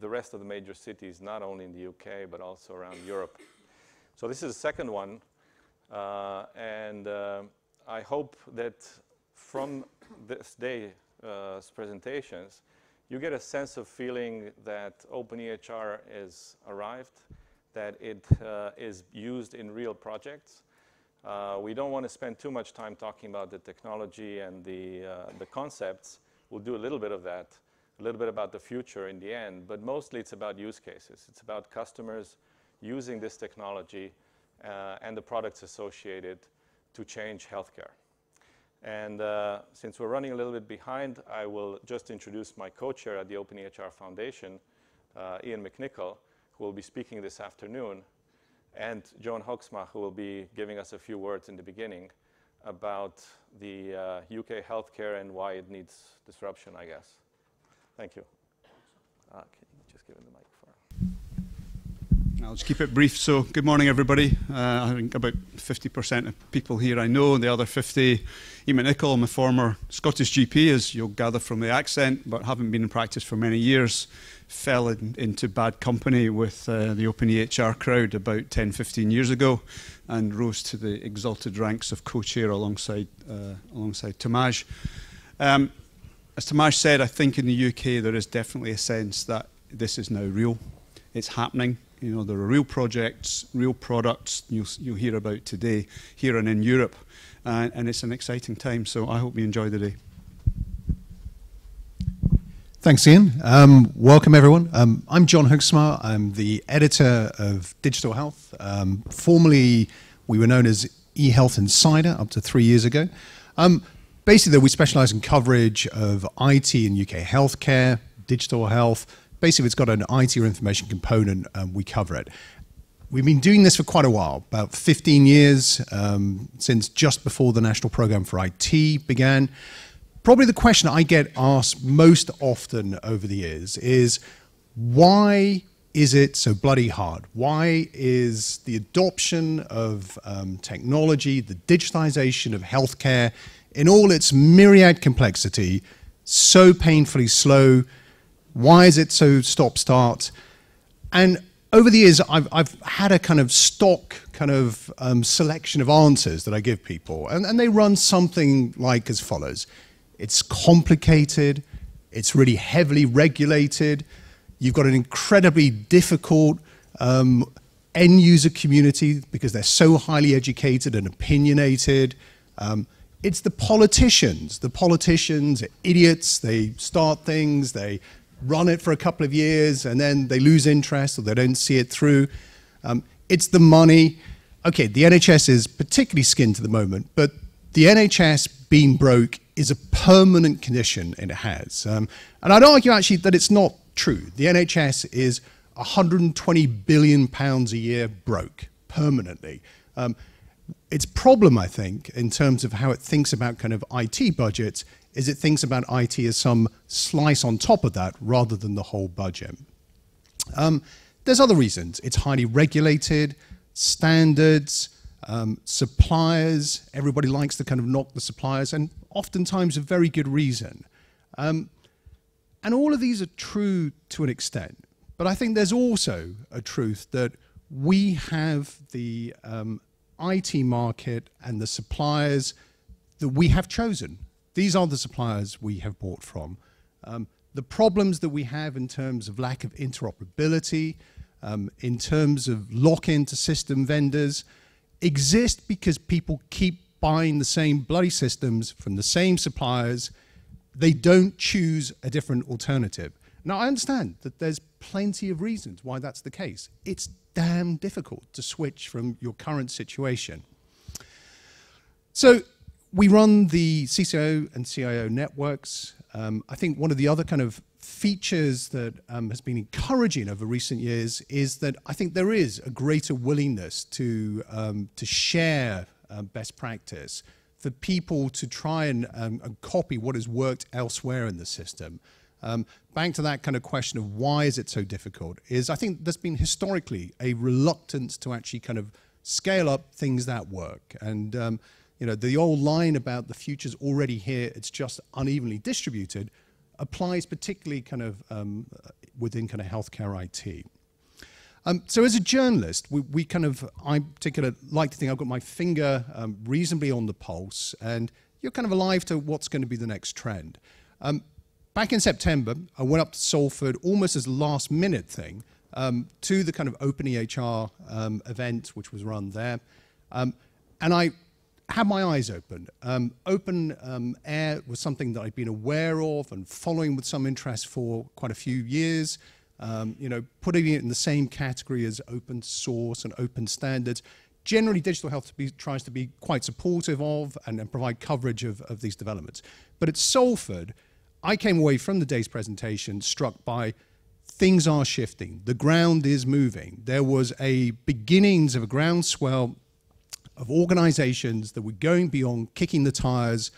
the rest of the major cities, not only in the UK, but also around Europe. So this is the second one. Uh, and uh, I hope that from this day's uh, presentations, you get a sense of feeling that OpenEHR is arrived, that it uh, is used in real projects. Uh, we don't want to spend too much time talking about the technology and the, uh, the concepts. We'll do a little bit of that, a little bit about the future in the end, but mostly it's about use cases. It's about customers using this technology uh, and the products associated to change healthcare. And uh, since we're running a little bit behind, I will just introduce my co-chair at the OpenEHR Foundation, uh, Ian McNicoll, who will be speaking this afternoon, and Jon Hoeksma, who will be giving us a few words in the beginning about the uh, UK healthcare and why it needs disruption, I guess. Thank you. Uh, can you just give him the mic? I'll just keep it brief. So, good morning, everybody. Uh, I think about 50% of people here I know, the other 50, Ian McNicoll, I'm a former Scottish GP, as you'll gather from the accent, but haven't been in practice for many years. Fell in, into bad company with uh, the Open EHR crowd about 10, 15 years ago and rose to the exalted ranks of co-chair alongside, uh, alongside Tomaz. Um, as Tomaz said, I think in the UK there is definitely a sense that this is now real. It's happening you know, there are real projects, real products you'll, you'll hear about today here and in Europe. Uh, and it's an exciting time. So I hope you enjoy the day. Thanks, Ian. Um, welcome, everyone. Um, I'm Jon Hoeksma. I'm the editor of Digital Health. Um, formerly, we were known as eHealth Insider up to three years ago. Um, basically, we specialize in coverage of IT in UK healthcare, digital health, basically, if it's got an IT or information component, um, we cover it. We've been doing this for quite a while, about 15 years, um, since just before the National Programme for IT began. Probably the question I get asked most often over the years is why is it so bloody hard? Why is the adoption of um, technology, the digitization of healthcare, in all its myriad complexity, so painfully slow, why is it so stop start? And over the years, I've, I've had a kind of stock kind of um, selection of answers that I give people, and, and they run something like as follows It's complicated, it's really heavily regulated, you've got an incredibly difficult um, end user community because they're so highly educated and opinionated. Um, it's the politicians. The politicians are idiots. They start things, they run it for a couple of years and then they lose interest or they don't see it through. Um, it's the money. Okay, the NHS is particularly skinned at the moment, but the NHS being broke is a permanent condition it has. Um, and I'd argue actually that it's not true. The NHS is 120 billion pounds a year broke permanently. Um, its problem, I think, in terms of how it thinks about kind of IT budgets, is it thinks about IT as some slice on top of that rather than the whole budget. Um, there's other reasons. It's highly regulated, standards, um, suppliers. Everybody likes to kind of knock the suppliers, and oftentimes a very good reason. Um, and all of these are true to an extent. But I think there's also a truth that we have the um, IT market and the suppliers that we have chosen these are the suppliers we have bought from. Um, the problems that we have in terms of lack of interoperability, um, in terms of lock-in to system vendors, exist because people keep buying the same bloody systems from the same suppliers. They don't choose a different alternative. Now, I understand that there's plenty of reasons why that's the case. It's damn difficult to switch from your current situation. So we run the CCIO and CIO networks. Um, I think one of the other kind of features that um, has been encouraging over recent years is that I think there is a greater willingness to, um, to share uh, best practice for people to try and, um, and, copy what has worked elsewhere in the system. Um, back to that kind of question of why is it so difficult is I think there's been historically a reluctance to actually kind of scale up things that work. And um, you know, the old line about the future's already here, it's just unevenly distributed, applies particularly kind of um, within kind of healthcare IT. Um, so as a journalist, we, we, kind of, I particularly like to think I've got my finger um, reasonably on the pulse, and you're kind of alive to what's going to be the next trend. Um, back in September, I went up to Salford almost as a last minute thing um, to the kind of Open EHR um, event, which was run there. Um, and I had my eyes open. Um, open um, air was something that I'd been aware of and following with some interest for quite a few years. Um, you know, putting it in the same category as open source and open standards. Generally, digital health to be, tries to be quite supportive of and, and provide coverage of, of these developments. But at Salford, I came away from the day's presentation struck by things are shifting. The ground is moving. There was a beginnings of a groundswell of organizations that were going beyond kicking the tires,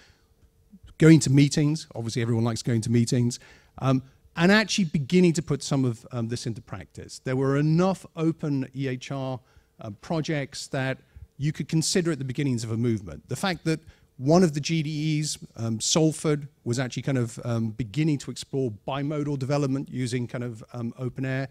going to meetings. Obviously, everyone likes going to meetings. Um, and actually beginning to put some of um, this into practice. There were enough open EHR uh, projects that you could consider at the beginnings of a movement. The fact that one of the GDEs, um, Salford, was actually kind of um, beginning to explore bimodal development using kind of um, OpenEHR.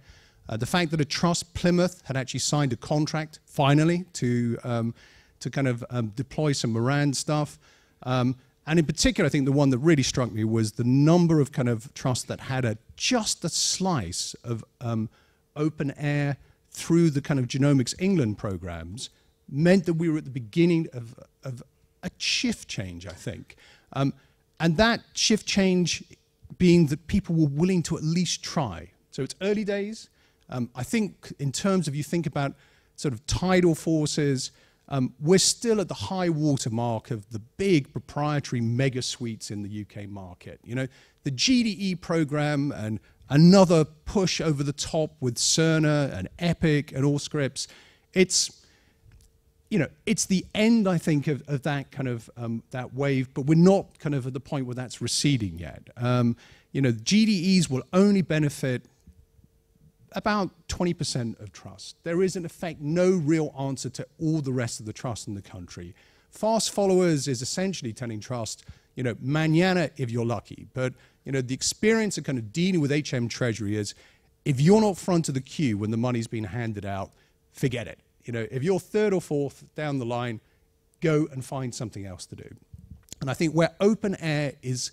Uh, the fact that a trust, Plymouth, had actually signed a contract finally to um, to kind of um, deploy some Marand stuff. Um, and in particular, I think the one that really struck me was the number of kind of trusts that had a just a slice of OpenEHR through the kind of Genomics England programs meant that we were at the beginning of, of a shift change, I think. Um, and that shift change being that people were willing to at least try. So it's early days. Um, I think in terms of you think about sort of tidal forces, um, we're still at the high water mark of the big proprietary mega suites in the UK market. You know, the GDE program and another push over the top with Cerner and Epic and Allscripts. It's, you know, it's the end, I think, of, of that kind of um, that wave, but we're not kind of at the point where that's receding yet. Um, you know, GDEs will only benefit about 20% of trust. There is, in effect, no real answer to all the rest of the trust in the country. Fast followers is essentially telling trust, you know, manana if you're lucky. But, you know, the experience of kind of dealing with HM Treasury is if you're not front of the queue when the money's being handed out, forget it. You know, if you're third or fourth down the line, go and find something else to do. And I think where OpenEHR is,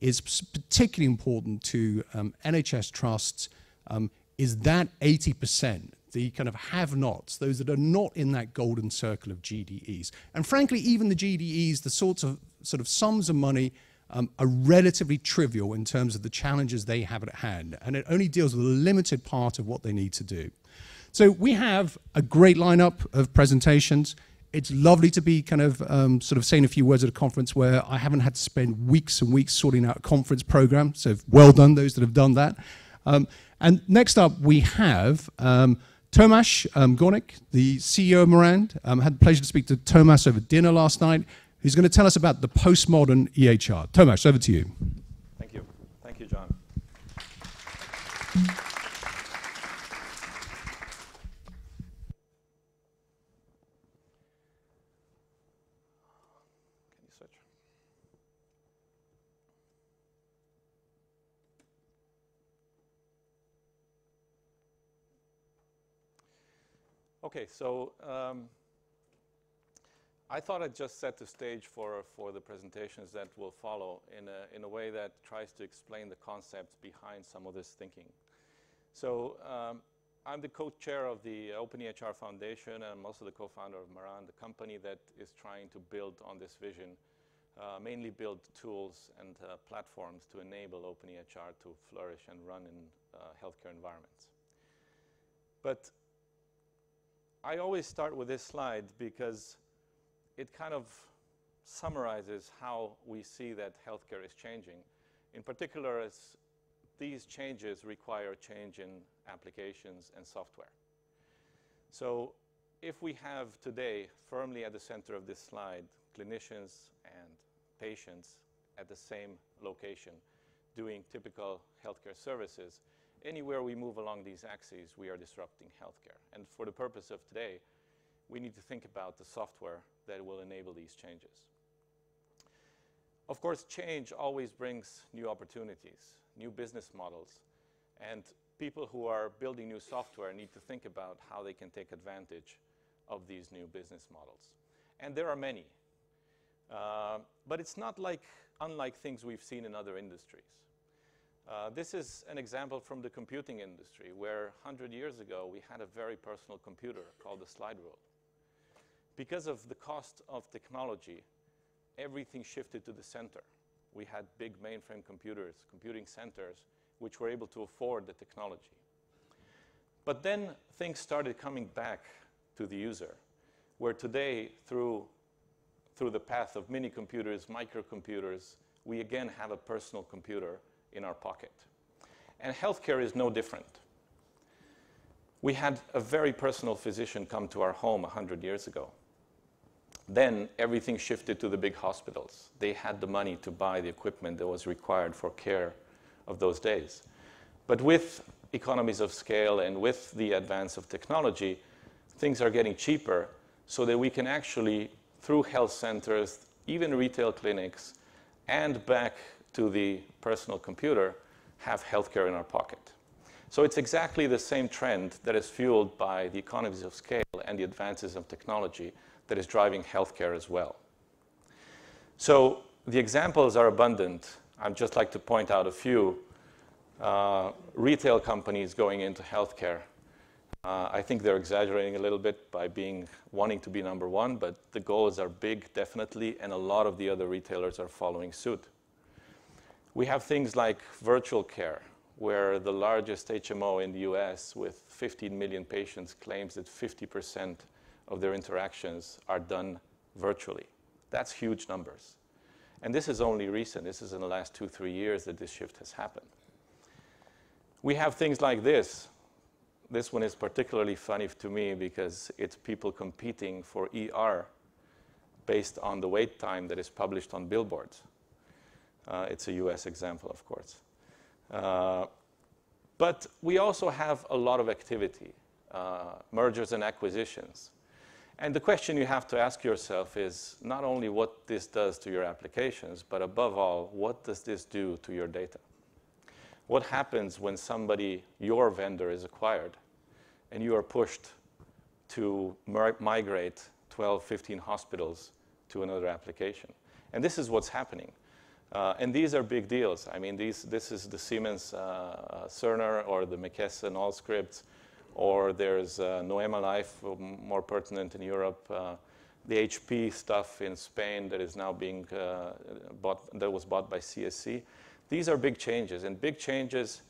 is particularly important to um, NHS trusts um, is that 80%, the kind of have nots, those that are not in that golden circle of GDEs. And frankly, even the GDEs, the sorts of sort of sums of money um, are relatively trivial in terms of the challenges they have at hand. And it only deals with a limited part of what they need to do. So we have a great lineup of presentations. It's lovely to be kind of um, sort of saying a few words at a conference where I haven't had to spend weeks and weeks sorting out a conference program. So well done, those that have done that. Um, and next up, we have um, Tomaz um, Gornik, the CEO of Marand. Um, had the pleasure to speak to Tomaz over dinner last night, He's going to tell us about the postmodern EHR. Tomaz, over to you. So um, I thought I'd just set the stage for, for the presentations that will follow in a, in a way that tries to explain the concepts behind some of this thinking. So um, I'm the co-chair of the OpenEHR Foundation and I'm also the co-founder of Marand, the company that is trying to build on this vision, uh, mainly build tools and uh, platforms to enable OpenEHR to flourish and run in uh, healthcare environments. But I always start with this slide because it kind of summarizes how we see that healthcare is changing. In particular, as these changes require change in applications and software. So if we have today firmly at the center of this slide clinicians and patients at the same location doing typical healthcare services, anywhere we move along these axes, we are disrupting healthcare. And for the purpose of today, we need to think about the software that will enable these changes. Of course, change always brings new opportunities, new business models. And people who are building new software need to think about how they can take advantage of these new business models. And there are many. Uh, but it's not like unlike things we've seen in other industries. Uh, this is an example from the computing industry where 100 years ago we had a very personal computer called the slide rule. Because of the cost of technology, everything shifted to the center. We had big mainframe computers, computing centers, which were able to afford the technology. But then things started coming back to the user, where today, through, through the path of mini computers, microcomputers, we again have a personal computer in our pocket. And healthcare is no different. We had a very personal physician come to our home 100 years ago. Then everything shifted to the big hospitals. They had the money to buy the equipment that was required for care of those days. But with economies of scale and with the advance of technology, things are getting cheaper so that we can actually, through health centers, even retail clinics, and back to the personal computer, have healthcare in our pocket. So it's exactly the same trend that is fueled by the economies of scale and the advances of technology that is driving healthcare as well. So the examples are abundant. I'd just like to point out a few. Uh, retail companies going into healthcare. Uh, I think they're exaggerating a little bit by being wanting to be number one, but the goals are big, definitely, and a lot of the other retailers are following suit. We have things like virtual care, where the largest HMO in the US with 15 million patients claims that 50% of their interactions are done virtually. That's huge numbers. And this is only recent. This is in the last two, three years that this shift has happened. We have things like this. This one is particularly funny to me because it's people competing for ER based on the wait time that is published on billboards. Uh, it's a US example, of course. Uh, but we also have a lot of activity, uh, mergers and acquisitions. And the question you have to ask yourself is not only what this does to your applications, but above all, what does this do to your data? What happens when somebody, your vendor, is acquired and you are pushed to migrate 12, 15 hospitals to another application? And this is what's happening. Uh, and these are big deals. I mean, these, this is the Siemens uh, Cerner or the McKesson Allscripts or there's uh, Noema Life, more pertinent in Europe. Uh, the HP stuff in Spain that is now being uh, bought, that was bought by CSC. These are big changes, and big changes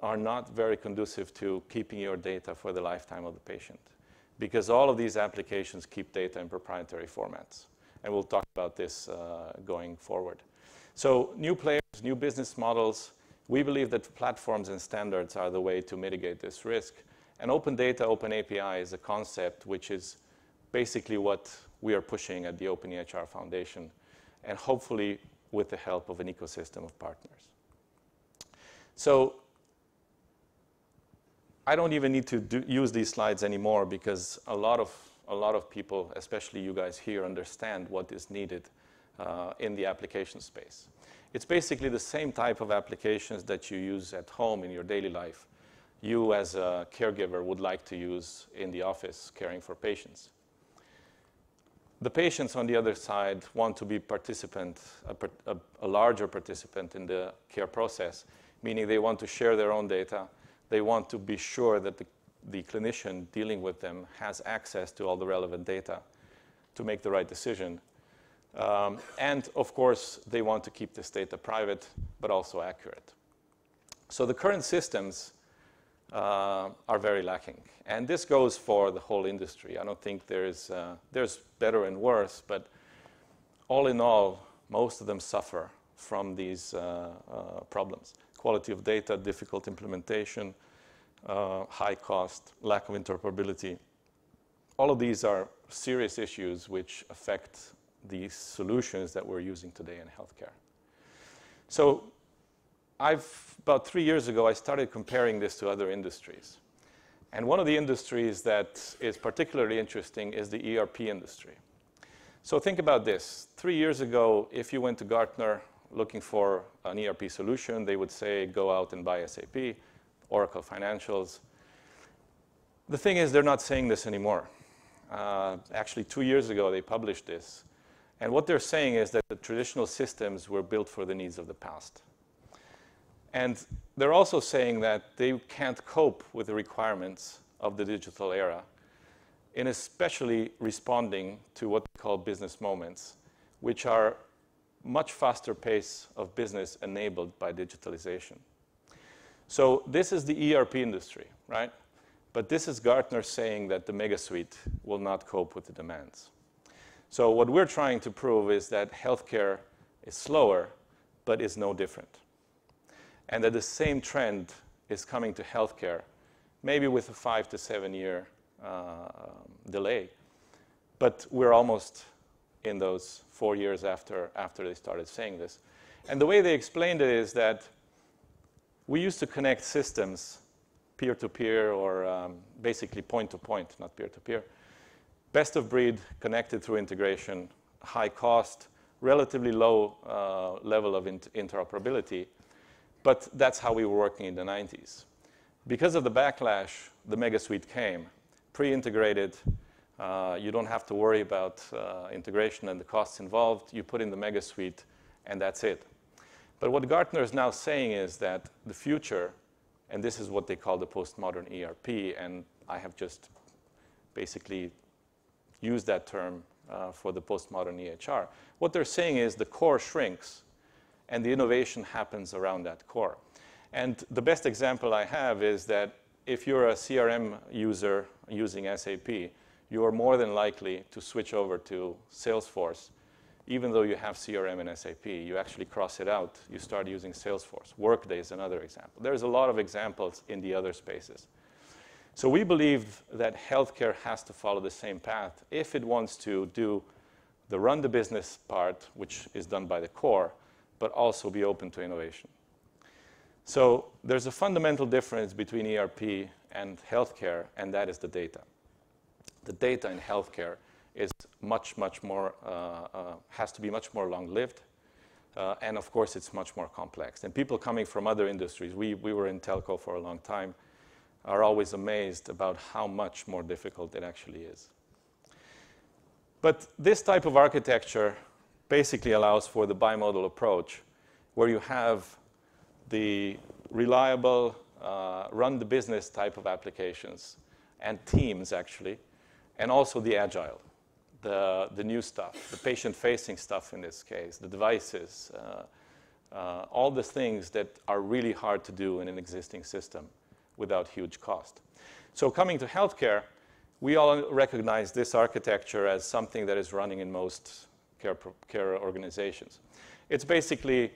are not very conducive to keeping your data for the lifetime of the patient because all of these applications keep data in proprietary formats. And we'll talk about this uh, going forward. So new players, new business models, we believe that platforms and standards are the way to mitigate this risk. And open data, open API is a concept which is basically what we are pushing at the Open EHR Foundation, and hopefully with the help of an ecosystem of partners. So I don't even need to do, use these slides anymore because a lot of a lot of people, especially you guys here, understand what is needed uh, in the application space. It's basically the same type of applications that you use at home in your daily life. You, as a caregiver, would like to use in the office caring for patients. The patients on the other side want to be participant, a, a, a larger participant in the care process, meaning they want to share their own data. They want to be sure that the, the clinician dealing with them has access to all the relevant data to make the right decision um, and of course, they want to keep this data private, but also accurate. So the current systems uh, are very lacking. And this goes for the whole industry. I don't think there's, uh, there's better and worse, but all in all, most of them suffer from these uh, uh problems. Quality of data, difficult implementation, uh, high cost, lack of interoperability. All of these are serious issues which affect the solutions that we're using today in healthcare. So I've, about three years ago, I started comparing this to other industries. And one of the industries that is particularly interesting is the ERP industry. So think about this. Three years ago, if you went to Gartner looking for an ERP solution, they would say, go out and buy SAP. Oracle Financials. The thing is, they're not saying this anymore. Uh, actually, two years ago, they published this. And what they're saying is that the traditional systems were built for the needs of the past. And they're also saying that they can't cope with the requirements of the digital era, in especially responding to what they call business moments, which are much faster pace of business enabled by digitalization. So this is the ERP industry, right? But this is Gartner saying that the mega suite will not cope with the demands. So what we're trying to prove is that healthcare is slower, but is no different. And that the same trend is coming to healthcare, maybe with a five to seven year uh, delay. But we're almost in those four years after, after they started saying this. And the way they explained it is that we used to connect systems peer-to-peer or um, basically point-to-point, -point, not peer-to-peer. Best of breed, connected through integration, high cost, relatively low uh, level of interoperability. But that's how we were working in the 90s. Because of the backlash, the Mega Suite came, pre-integrated, uh, you don't have to worry about uh, integration and the costs involved. You put in the mega suite, and that's it. But what Gartner is now saying is that the future, and this is what they call the postmodern ERP, and I have just basically used that term uh, for the postmodern EHR. What they're saying is the core shrinks, and the innovation happens around that core. And the best example I have is that if you're a CRM user using SAP, you are more than likely to switch over to Salesforce, even though you have CRM and SAP. You actually cross it out. You start using Salesforce. Workday is another example. There's a lot of examples in the other spaces. So we believe that healthcare has to follow the same path if it wants to do the run the business part, which is done by the core, but also be open to innovation. So there's a fundamental difference between ERP and healthcare, and that is the data the data in healthcare is much, much more, uh, uh, has to be much more long-lived. Uh, and of course, it's much more complex. And people coming from other industries, we, we were in telco for a long time, are always amazed about how much more difficult it actually is. But this type of architecture basically allows for the bimodal approach, where you have the reliable, uh, run the business type of applications and teams actually, and also the agile, the, the new stuff, the patient-facing stuff in this case, the devices, uh, uh, all the things that are really hard to do in an existing system without huge cost. So coming to healthcare, we all recognize this architecture as something that is running in most care, care organizations. It's basically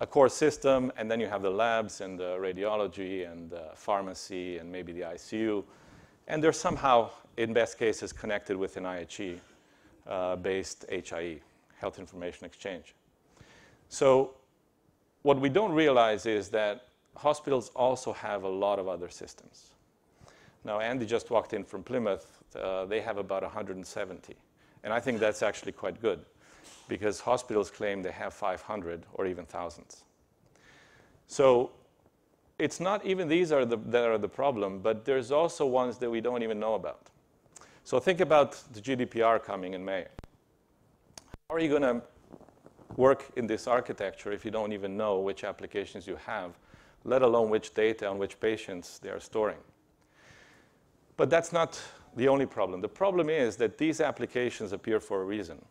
a core system, and then you have the labs and the radiology and the pharmacy and maybe the ICU. And they're somehow in best cases, connected with an IHE-based uh, HIE, Health Information Exchange. So what we don't realize is that hospitals also have a lot of other systems. Now, Andy just walked in from Plymouth. Uh, they have about 170. And I think that's actually quite good because hospitals claim they have 500 or even thousands. So it's not even these are the, that are the problem, but there's also ones that we don't even know about. So think about the GDPR coming in May. How are you going to work in this architecture if you don't even know which applications you have, let alone which data on which patients they are storing? But that's not the only problem. The problem is that these applications appear for a reason.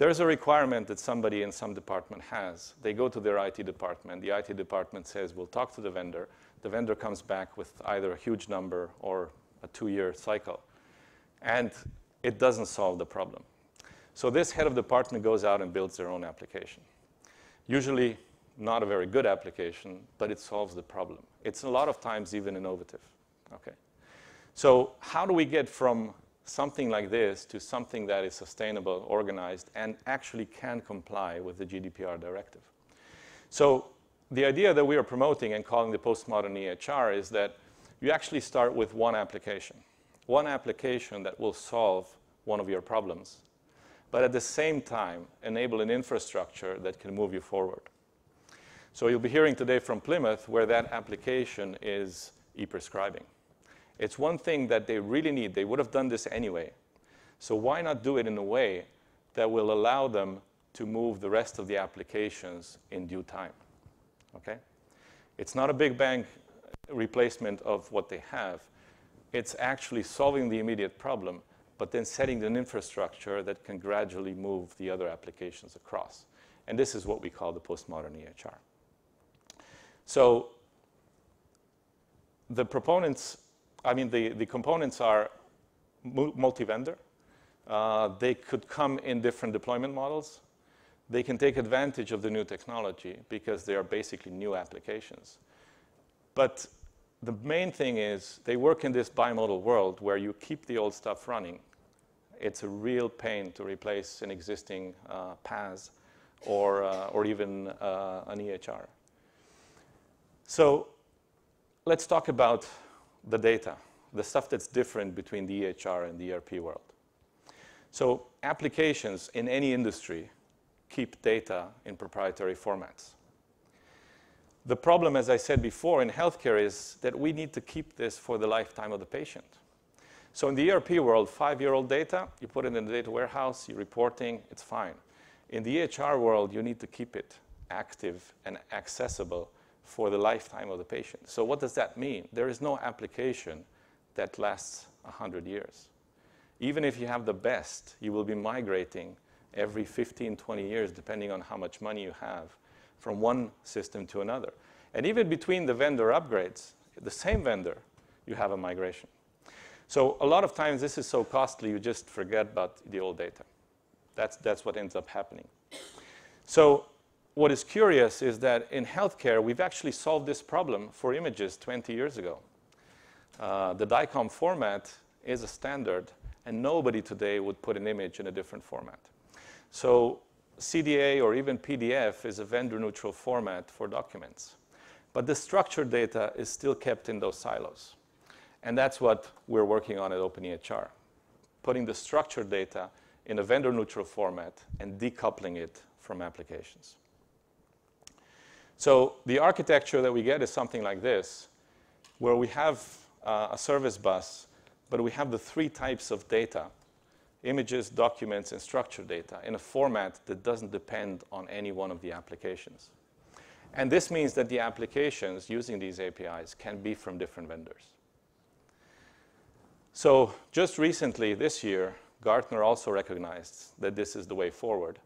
There's a requirement that somebody in some department has. They go to their IT department. The IT department says, we'll talk to the vendor. The vendor comes back with either a huge number or a two-year cycle and it doesn't solve the problem. So this head of department goes out and builds their own application. Usually not a very good application, but it solves the problem. It's a lot of times even innovative. Okay. So how do we get from something like this to something that is sustainable, organized, and actually can comply with the GDPR directive? So the idea that we are promoting and calling the postmodern EHR is that you actually start with one application one application that will solve one of your problems, but at the same time enable an infrastructure that can move you forward. So you'll be hearing today from Plymouth where that application is e-prescribing. It's one thing that they really need. They would have done this anyway. So why not do it in a way that will allow them to move the rest of the applications in due time? Okay? It's not a big bang replacement of what they have. It's actually solving the immediate problem, but then setting an infrastructure that can gradually move the other applications across. And this is what we call the postmodern EHR. So the proponents, I mean, the, the components are multi-vendor. Uh, they could come in different deployment models. They can take advantage of the new technology because they are basically new applications. But the main thing is they work in this bimodal world where you keep the old stuff running. It's a real pain to replace an existing uh, PAS or, uh, or even uh, an EHR. So let's talk about the data, the stuff that's different between the EHR and the ERP world. So applications in any industry keep data in proprietary formats. The problem, as I said before, in healthcare is that we need to keep this for the lifetime of the patient. So in the ERP world, five-year-old data, you put it in the data warehouse, you're reporting, it's fine. In the EHR world, you need to keep it active and accessible for the lifetime of the patient. So what does that mean? There is no application that lasts 100 years. Even if you have the best, you will be migrating every 15, 20 years, depending on how much money you have from one system to another. And even between the vendor upgrades, the same vendor, you have a migration. So a lot of times this is so costly, you just forget about the old data. That's, that's what ends up happening. So what is curious is that in healthcare, we've actually solved this problem for images 20 years ago. Uh, the DICOM format is a standard, and nobody today would put an image in a different format. So CDA or even PDF is a vendor-neutral format for documents. But the structured data is still kept in those silos. And that's what we're working on at OpenEHR, putting the structured data in a vendor-neutral format and decoupling it from applications. So the architecture that we get is something like this, where we have uh, a service bus, but we have the three types of data images, documents, and structured data in a format that doesn't depend on any one of the applications. And this means that the applications using these APIs can be from different vendors. So just recently, this year, Gartner also recognized that this is the way forward.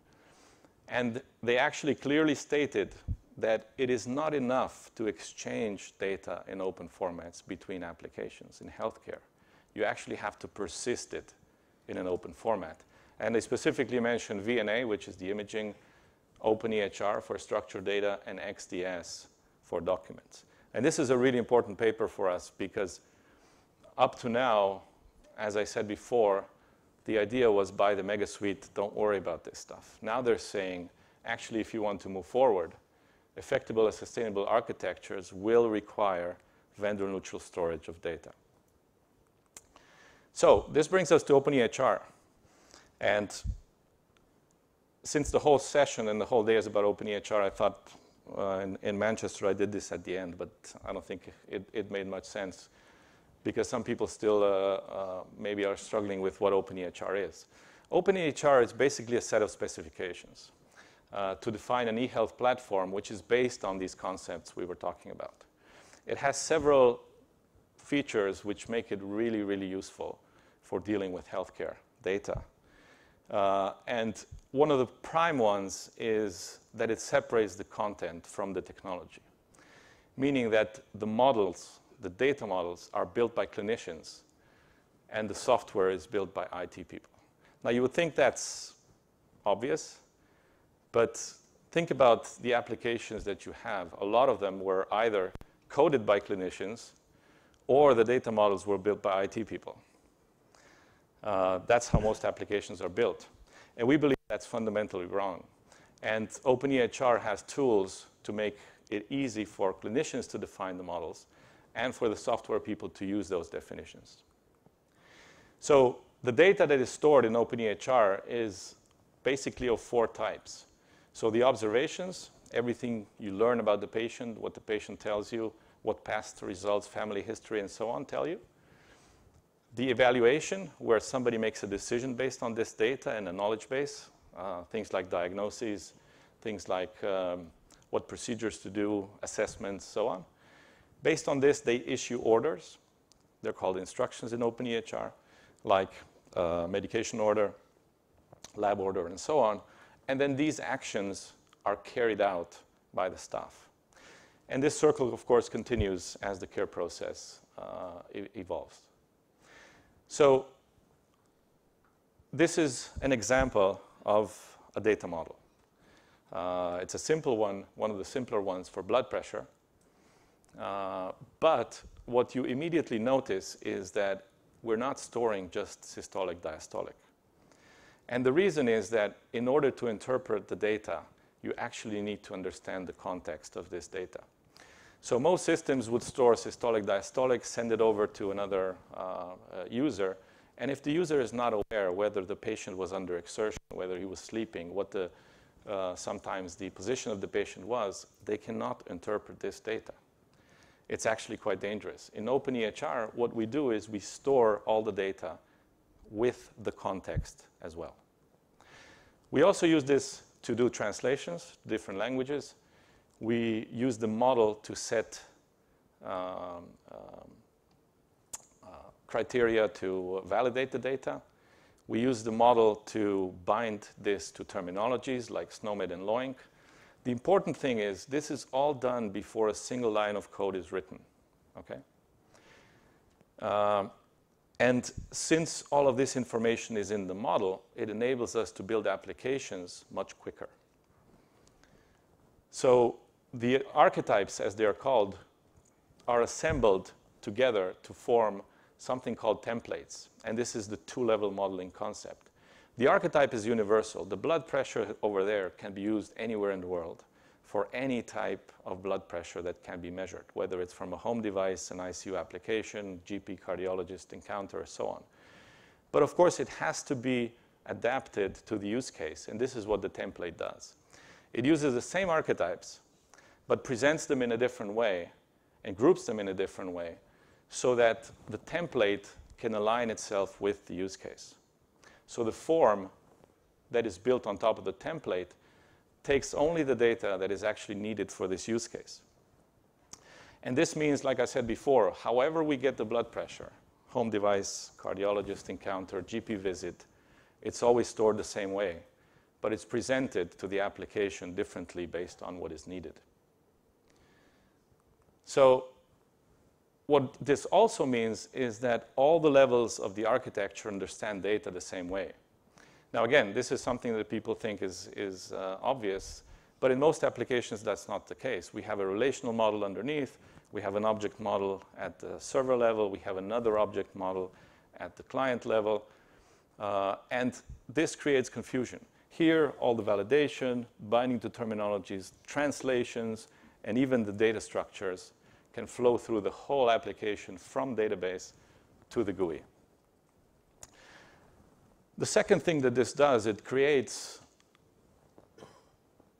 And they actually clearly stated that it is not enough to exchange data in open formats between applications in healthcare. You actually have to persist it in an open format. And they specifically mentioned VNA, which is the imaging, OpenEHR for structured data, and XDS for documents. And this is a really important paper for us because up to now, as I said before, the idea was buy the mega suite, don't worry about this stuff. Now they're saying, actually, if you want to move forward, effectable and sustainable architectures will require vendor neutral storage of data. So this brings us to OpenEHR. And since the whole session and the whole day is about OpenEHR, I thought uh, in, in, Manchester I did this at the end, but I don't think it, it made much sense because some people still uh, uh, maybe are struggling with what OpenEHR is. OpenEHR is basically a set of specifications uh, to define an e-health platform which is based on these concepts we were talking about. It has several features which make it really, really useful for dealing with healthcare data. Uh, and one of the prime ones is that it separates the content from the technology, meaning that the models, the data models, are built by clinicians and the software is built by IT people. Now, you would think that's obvious, but think about the applications that you have. A lot of them were either coded by clinicians or the data models were built by IT people. Uh, that's how most applications are built. And we believe that's fundamentally wrong. And OpenEHR has tools to make it easy for clinicians to define the models and for the software people to use those definitions. So the data that is stored in OpenEHR is basically of four types. So the observations, everything you learn about the patient, what the patient tells you, what past results, family history, and so on tell you. The evaluation, where somebody makes a decision based on this data and a knowledge base, uh, things like diagnoses, things like um, what procedures to do, assessments, so on. Based on this, they issue orders. They're called instructions in OpenEHR, like uh, medication order, lab order, and so on. And then these actions are carried out by the staff. And this circle, of course, continues as the care process uh, evolves. So this is an example of a data model. Uh, it's a simple one, one of the simpler ones for blood pressure. Uh, but what you immediately notice is that we're not storing just systolic diastolic. And the reason is that in order to interpret the data, you actually need to understand the context of this data. So most systems would store systolic diastolic, send it over to another uh, user, and if the user is not aware whether the patient was under exertion, whether he was sleeping, what the, uh, sometimes the position of the patient was, they cannot interpret this data. It's actually quite dangerous. In OpenEHR, what we do is we store all the data with the context as well. We also use this to do translations, different languages. We use the model to set um, um, uh, criteria to validate the data. We use the model to bind this to terminologies like SNOMED and LOINC. The important thing is this is all done before a single line of code is written. Okay? Um, and since all of this information is in the model, it enables us to build applications much quicker. So the archetypes, as they are called, are assembled together to form something called templates. And this is the two-level modeling concept. The archetype is universal. The blood pressure over there can be used anywhere in the world for any type of blood pressure that can be measured, whether it's from a home device, an ICU application, GP cardiologist encounter, so on. But of course, it has to be adapted to the use case, and this is what the template does. It uses the same archetypes, but presents them in a different way and groups them in a different way so that the template can align itself with the use case. So the form that is built on top of the template takes only the data that is actually needed for this use case. And this means, like I said before, however we get the blood pressure, home device, cardiologist encounter, GP visit, it's always stored the same way, but it's presented to the application differently based on what is needed. So what this also means is that all the levels of the architecture understand data the same way. Now, again, this is something that people think is, is uh, obvious, but in most applications, that's not the case. We have a relational model underneath. We have an object model at the server level. We have another object model at the client level. Uh, and this creates confusion. Here, all the validation, binding to terminologies, translations, and even the data structures can flow through the whole application from database to the GUI. The second thing that this does, it creates,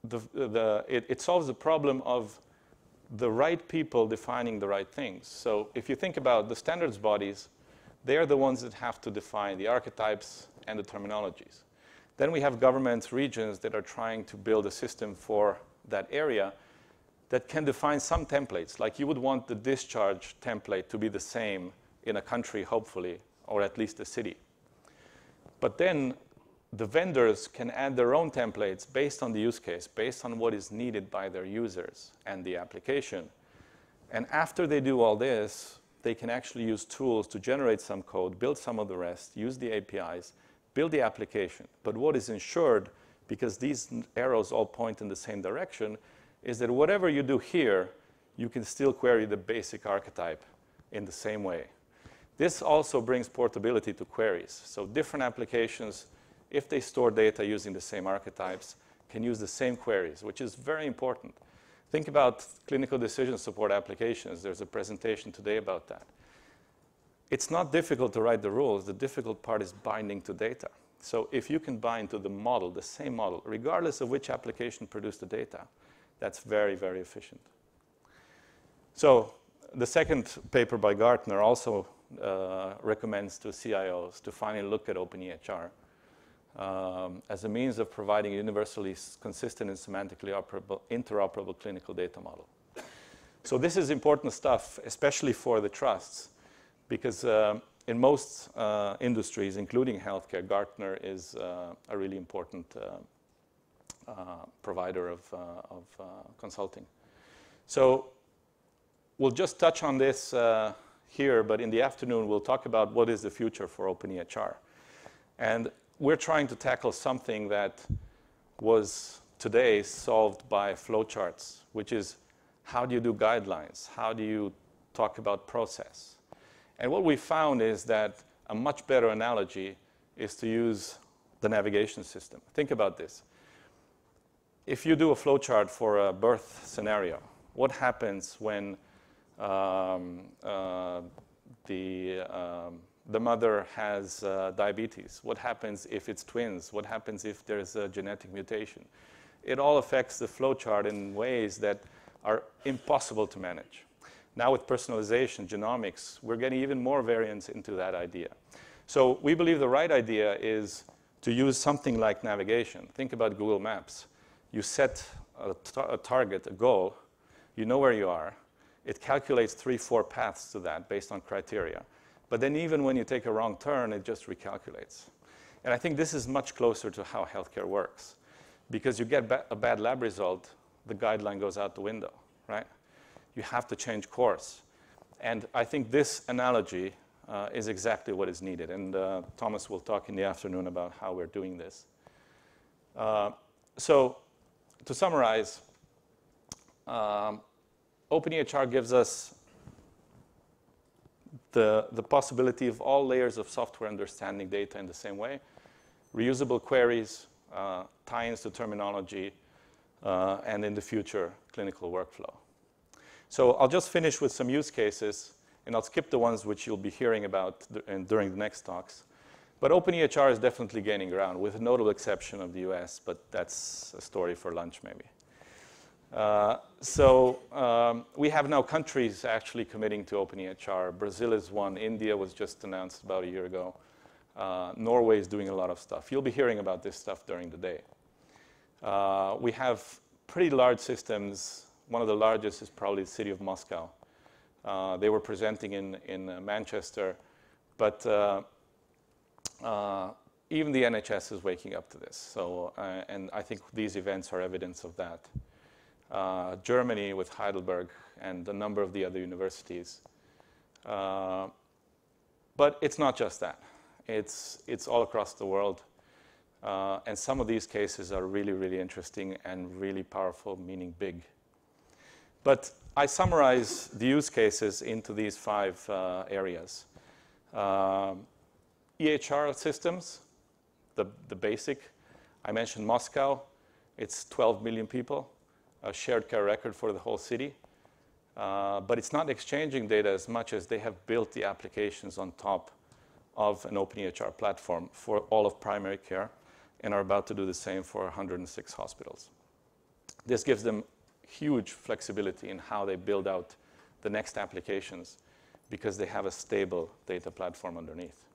the, the, it, it solves the problem of the right people defining the right things. So if you think about the standards bodies, they're the ones that have to define the archetypes and the terminologies. Then we have governments, regions that are trying to build a system for that area that can define some templates. Like you would want the discharge template to be the same in a country, hopefully, or at least a city. But then the vendors can add their own templates based on the use case, based on what is needed by their users and the application. And after they do all this, they can actually use tools to generate some code, build some of the rest, use the APIs, build the application. But what is ensured, because these arrows all point in the same direction, is that whatever you do here, you can still query the basic archetype in the same way. This also brings portability to queries. So different applications, if they store data using the same archetypes, can use the same queries, which is very important. Think about clinical decision support applications. There's a presentation today about that. It's not difficult to write the rules. The difficult part is binding to data. So if you can bind to the model, the same model, regardless of which application produced the data, That's very, very efficient. So the second paper by Gartner also uh, recommends to CIOs to finally look at OpenEHR um, as a means of providing a universally consistent and semantically operable, interoperable clinical data model. So this is important stuff, especially for the trusts, because um, in most uh, industries, including healthcare, Gartner is uh, a really important uh, uh provider of, uh, of uh, consulting. So we'll just touch on this here, but in the afternoon, we'll talk about what is the future for OpenEHR. And we're trying to tackle something that was today solved by flowcharts, which is how do you do guidelines? How do you talk about process? And what we found is that a much better analogy is to use the navigation system. Think about this. If you do a flowchart for a birth scenario, what happens when um, uh, the, um, the mother has uh, diabetes? What happens if it's twins? What happens if there's a genetic mutation? It all affects the flowchart in ways that are impossible to manage. Now with personalization, genomics, we're getting even more variants into that idea. So we believe the right idea is to use something like navigation. Think about Google Maps. You set a, a target, a goal, you know where you are, it calculates three, four paths to that based on criteria. But then even when you take a wrong turn, it just recalculates. And I think this is much closer to how healthcare works. Because you get ba a bad lab result, the guideline goes out the window, right? You have to change course. And I think this analogy uh, is exactly what is needed. And uh, Thomas will talk in the afternoon about how we're doing this. Uh, so to summarize, um, OpenEHR gives us the, the possibility of all layers of software understanding data in the same way, reusable queries, uh, tie-ins to terminology, uh, and in the future, clinical workflow. So I'll just finish with some use cases, and I'll skip the ones which you'll be hearing about during the next talks. But OpenEHR is definitely gaining ground, with a notable exception of the US, but that's a story for lunch maybe. Uh, so um, we have now countries actually committing to open EHR. Brazil is one. India was just announced about a year ago. Uh, Norway is doing a lot of stuff. You'll be hearing about this stuff during the day. Uh, we have pretty large systems. One of the largest is probably the city of Moscow. Uh, they were presenting in, in uh, Manchester, but even the NHS is waking up to this. So, and I think these events are evidence of that uh, Germany with Heidelberg and a number of the other universities. Uh, but it's not just that. It's, it's all across the world. Uh, and some of these cases are really, really interesting and really powerful, meaning big. But I summarize the use cases into these five uh, areas. Um, EHR systems, the, the basic. I mentioned Moscow. It's 12 million people a shared care record for the whole city. Uh, but it's not exchanging data as much as they have built the applications on top of an open EHR platform for all of primary care and are about to do the same for 106 hospitals. This gives them huge flexibility in how they build out the next applications because they have a stable data platform underneath.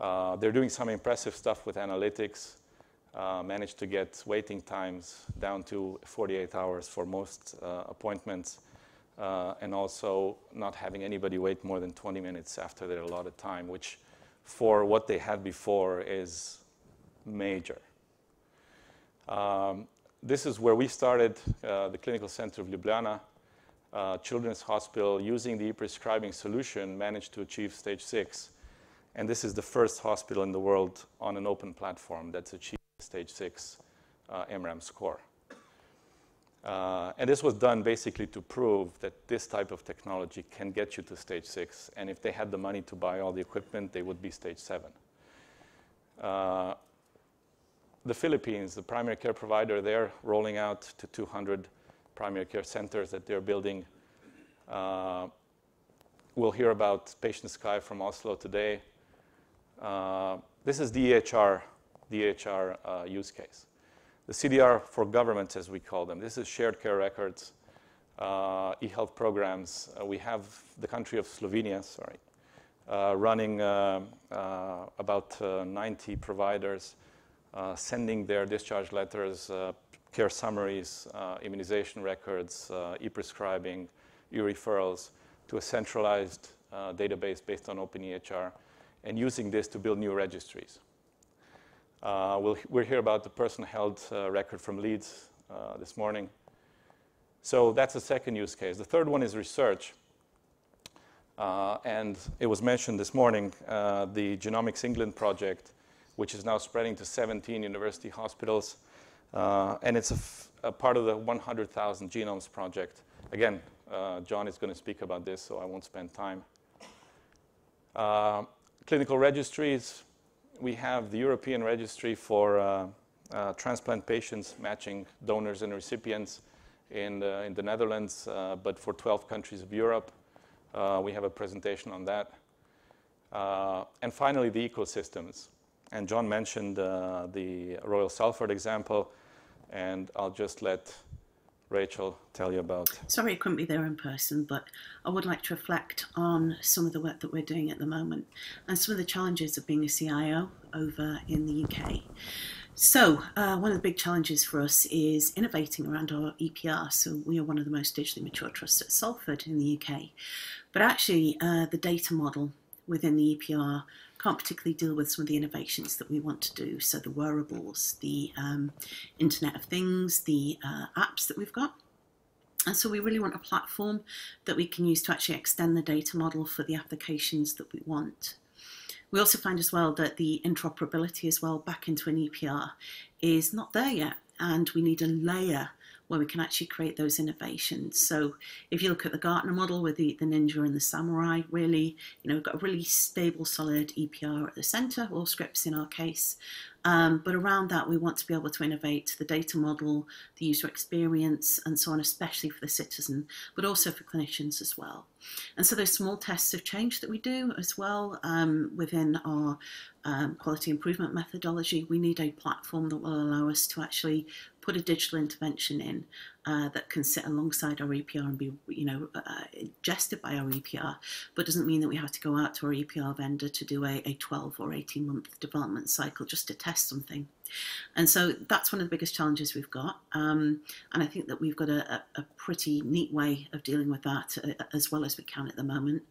Uh, they're doing some impressive stuff with analytics, uh, managed to get waiting times down to 48 hours for most uh, appointments, uh, and also not having anybody wait more than 20 minutes after their allotted time, which for what they had before is major. Um, this is where we started, uh, the Clinical Center of Ljubljana, uh, Children's Hospital, using the e-prescribing solution, managed to achieve stage six. And this is the first hospital in the world on an open platform that's achieved stage six uh, EMRAM score. Uh, and this was done basically to prove that this type of technology can get you to stage six. And if they had the money to buy all the equipment, they would be stage seven. Uh, the Philippines, the primary care provider, they're rolling out to 200 primary care centers that they're building. Uh, we'll hear about PatientSky from Oslo today. Uh, this is the EHR uh, use case. the CDR for governments, as we call them. This is shared care records, uh, e-health programs. Uh, we have the country of Slovenia, sorry, uh, running uh, uh, about 90 providers, sending their discharge letters, care summaries, immunization records, e-prescribing, e-referrals to a centralized database based on OpenEHR and using this to build new registries. Uh, we'll, we'll hear about the person held uh, record from Leeds uh, this morning. So that's the second use case. The third one is research. Uh, and it was mentioned this morning, uh, the Genomics England project, which is now spreading to 17 university hospitals. Uh, and it's a, part of the 100,000 Genomes project. Again, John is going to speak about this, so I won't spend time. clinical registries, we have the European Registry for uh, uh, transplant patients matching donors and recipients in the, in the Netherlands, uh, but for 12 countries of Europe. Uh, we have a presentation on that. Uh, and finally, the ecosystems. And John mentioned the Royal Salford example, and I'll just let Rachel tell you about? Sorry I couldn't be there in person, but I would like to reflect on some of the work that we're doing at the moment and some of the challenges of being a CIO over in the UK. So, uh, one of the big challenges for us is innovating around our EPR. So, we are one of the most digitally mature trusts at Salford in the UK. But actually, uh, the data model within the EPR can't particularly deal with some of the innovations that we want to do. So the wearables, the um, Internet of Things, the uh, apps that we've got. And so we really want a platform that we can use to actually extend the data model for the applications that we want. We also find as well that the interoperability as well back into an EPR is not there yet. And we need a layer where we can actually create those innovations. So if you look at the Gartner model with the, the Ninja and the Samurai, really, you know, we've got a really stable, solid EPR at the center, or Allscripts in our case. Um, but around that, we want to be able to innovate the data model, the user experience, and so on, especially for the citizen, but also for clinicians as well. And so those small tests of change that we do as well um, within our um, quality improvement methodology, we need a platform that will allow us to actually put a digital intervention in uh, that can sit alongside our EPR and be, you know, uh, ingested by our EPR, but doesn't mean that we have to go out to our EPR vendor to do a, a 12 or 18 month development cycle just to test something. And so that's one of the biggest challenges we've got. Um, and I think that we've got a, a, pretty neat way of dealing with that uh, as well as we can at the moment.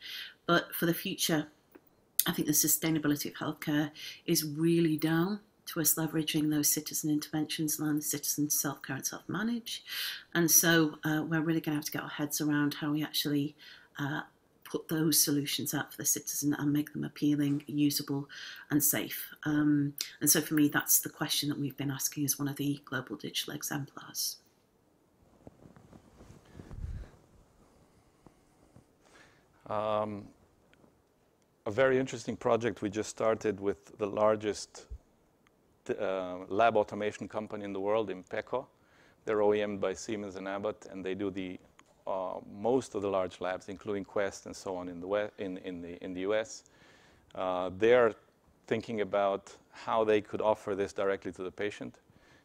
But for the future, I think the sustainability of healthcare is really down to us leveraging those citizen interventions and citizen self-care and self-manage. And so uh, we're really going to have to get our heads around how we actually uh, put those solutions out for the citizen and make them appealing, usable, and safe. Um, and so for me, that's the question that we've been asking as one of the global digital exemplars. Um, a very interesting project we just started with the largest uh, lab automation company in the world, Inpeco. They're OEM by Siemens and Abbott, and they do the uh, most of the large labs, including Quest and so on in the, in, in the, in the US. Uh, they're thinking about how they could offer this directly to the patient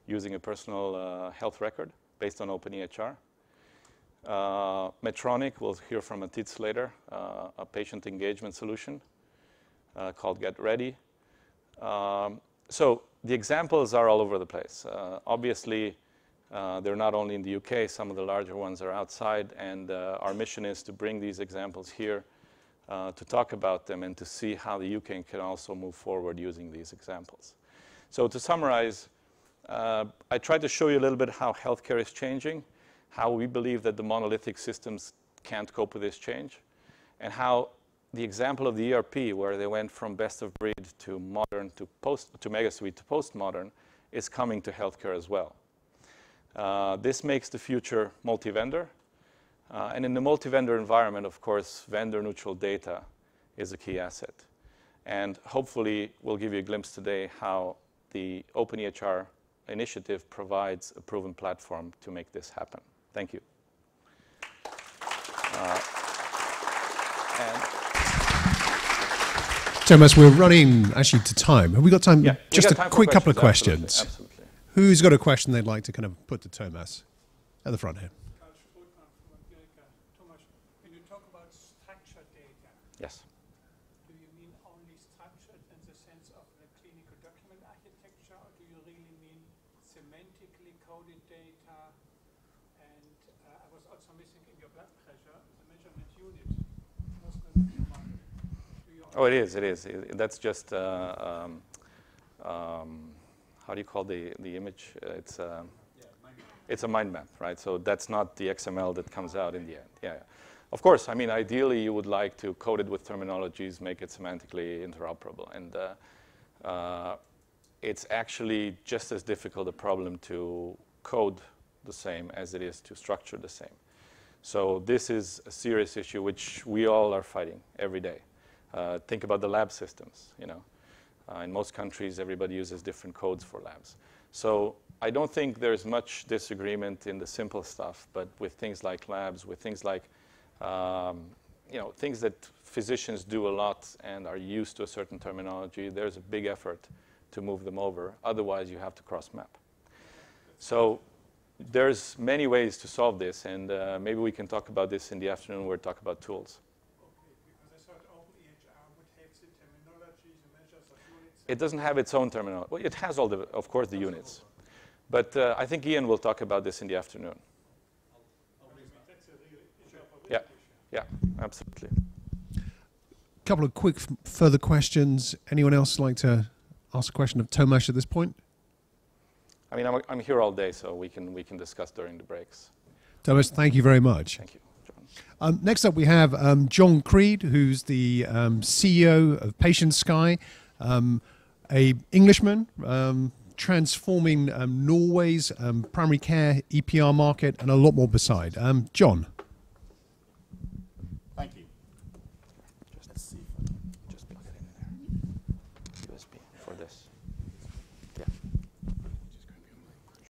using a personal uh, health record based on OpenEHR. Uh, Medtronic, we'll hear from Atitz later, uh, a patient engagement solution uh, called Get Ready. Um, so the examples are all over the place. Uh, obviously, uh, they're not only in the UK, some of the larger ones are outside, and uh, our mission is to bring these examples here uh, to talk about them and to see how the UK can also move forward using these examples. So to summarize, uh, I tried to show you a little bit how healthcare is changing, how we believe that the monolithic systems can't cope with this change, and how the example of the ERP, where they went from best of breed to modern to post to megasuite to postmodern, is coming to healthcare as well. Uh, this makes the future multi-vendor, uh, and in the multi-vendor environment, of course, vendor-neutral data is a key asset. And hopefully, we'll give you a glimpse today how the OpenEHR initiative provides a proven platform to make this happen. Thank you. Uh, Tomaz, we're running actually to time. Have we got time? Yeah, Just a time quick couple of questions, questions. Absolutely, absolutely. Who's got a question they'd like to kind of put to Tomaz at the front here? Karl Strothmann from America. Tomaz, when you talk about structured data, Yes. do you mean only structured in the sense of the clinical document architecture, or do you really mean semantically coded data? And uh, I was also missing in your blood pressure the measurement unit. Was not human. Do you Oh, it is. It is. It- that's just uh, um, um, how do you call the the image? Uh, it's um, it's a mind map, right? So that's not the XML that comes out in the end. Yeah, yeah. Of course, I mean, ideally, you would like to code it with terminologies, make it semantically interoperable, and uh, uh, it's actually just as difficult a problem to code the same as it is to structure the same. So this is a serious issue which we all are fighting every day. Uh, think about the lab systems. You know, uh, in most countries, everybody uses different codes for labs. So I don't think there's much disagreement in the simple stuff, but with things like labs, with things like um, you know things that physicians do a lot and are used to a certain terminology, there's a big effort to move them over. Otherwise, you have to cross map. So there's many ways to solve this, and uh, maybe we can talk about this in the afternoon. Where We'll talk about tools. Okay, because I thought OpenEHR would have the terminology, the measures of units. It doesn't have its own terminology. Well, it has all the, of course, the units. But uh, I think Ian will talk about this in the afternoon. That's a real issue of Yeah, yeah, absolutely. A couple of quick further questions. Anyone else like to ask a question of Tomaz at this point? I mean, I'm, I'm here all day, so we can we can discuss during the breaks. Tomaz, thank you very much. Thank you, Um, next up, we have um, John Creed, who's the um, CEO of PatientSky, um, a Englishman um, transforming um, Norway's um, primary care EPR market, and a lot more beside. Um, John,